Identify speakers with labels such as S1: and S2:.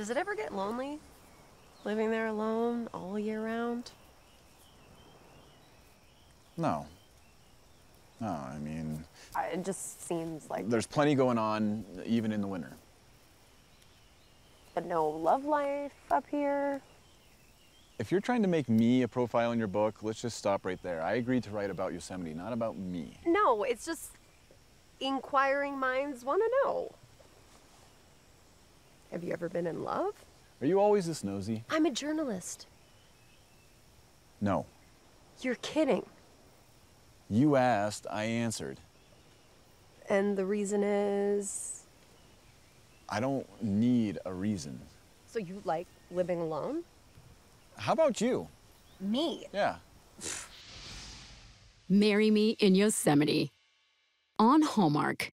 S1: Does it ever get lonely? Living there alone all year round?
S2: No. No, I mean,
S1: It just seems like.
S2: there's plenty going on even in the winter.
S1: But no love life up here?
S2: If you're trying to make me a profile in your book, let's just stop right there. I agreed to write about Yosemite, not about me.
S1: No, it's just inquiring minds want to know. Have you ever been in love?
S2: Are you always this nosy?
S1: I'm a journalist.
S2: No.
S1: You're kidding.
S2: You asked, I answered.
S1: And the reason is.
S2: I don't need a reason.
S1: So you like living alone?
S2: How about you?
S1: Me?
S2: Yeah.
S3: Marry Me in Yosemite on Hallmark.